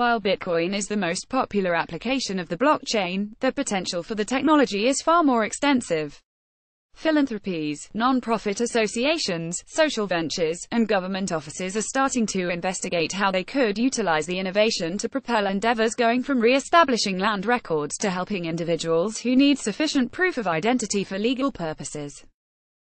While Bitcoin is the most popular application of the blockchain, the potential for the technology is far more extensive. Philanthropies, non-profit associations, social ventures, and government offices are starting to investigate how they could utilize the innovation to propel endeavors going from re-establishing land records to helping individuals who need sufficient proof of identity for legal purposes.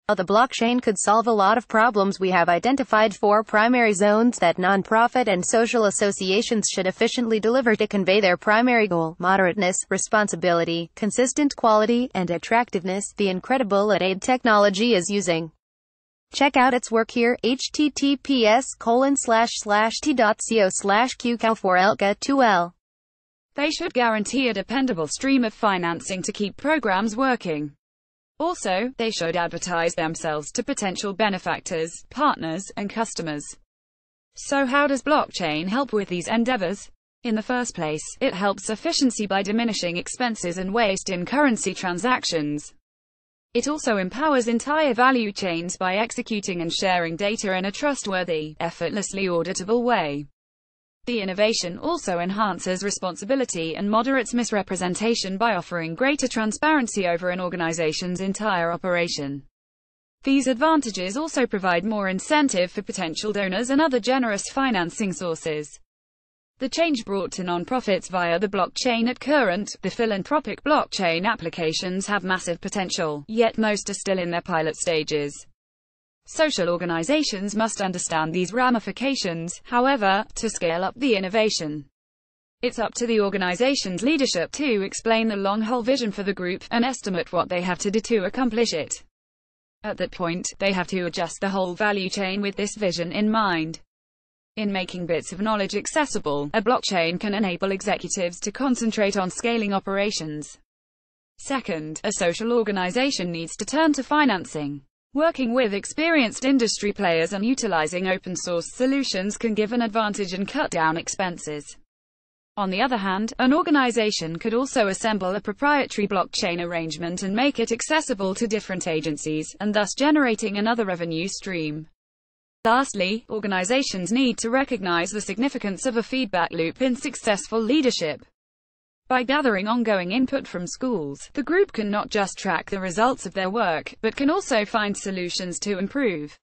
The blockchain could solve a lot of problems. We have identified four primary zones that nonprofit and social associations should efficiently deliver to convey their primary goal, moderateness, responsibility, consistent quality, and attractiveness. The incredible at aid technology is using. Check out its work here, https colon slash slash t.co slash qcow4elka 2l. They should guarantee a dependable stream of financing to keep programs working. Also, they should advertise themselves to potential benefactors, partners, and customers. So how does blockchain help with these endeavors? In the first place, it helps efficiency by diminishing expenses and waste in currency transactions. It also empowers entire value chains by executing and sharing data in a trustworthy, effortlessly auditable way. The innovation also enhances responsibility and moderates misrepresentation by offering greater transparency over an organization's entire operation. These advantages also provide more incentive for potential donors and other generous financing sources. The change brought to nonprofits via the blockchain at current, the philanthropic blockchain applications have massive potential, yet most are still in their pilot stages. Social organizations must understand these ramifications, however, to scale up the innovation. It's up to the organization's leadership to explain the long-haul vision for the group, and estimate what they have to do to accomplish it. At that point, they have to adjust the whole value chain with this vision in mind. In making bits of knowledge accessible, a blockchain can enable executives to concentrate on scaling operations. Second, a social organization needs to turn to financing. Working with experienced industry players and utilizing open source solutions can give an advantage and cut down expenses. On the other hand, an organization could also assemble a proprietary blockchain arrangement and make it accessible to different agencies, and thus generating another revenue stream. Lastly, organizations need to recognize the significance of a feedback loop in successful leadership. By gathering ongoing input from schools, the group can not just track the results of their work, but can also find solutions to improve.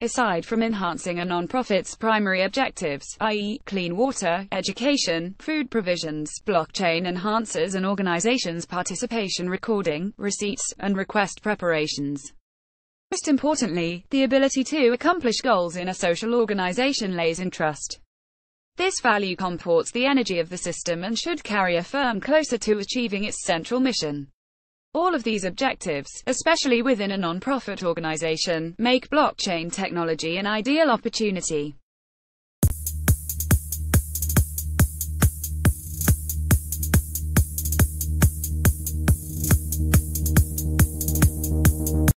Aside from enhancing a nonprofit's primary objectives, i.e., clean water, education, food provisions, blockchain enhances an organization's participation recording, receipts, and request preparations. Most importantly, the ability to accomplish goals in a social organization lays in trust. This value comports the energy of the system and should carry a firm closer to achieving its central mission. All of these objectives, especially within a non-profit organization, make blockchain technology an ideal opportunity.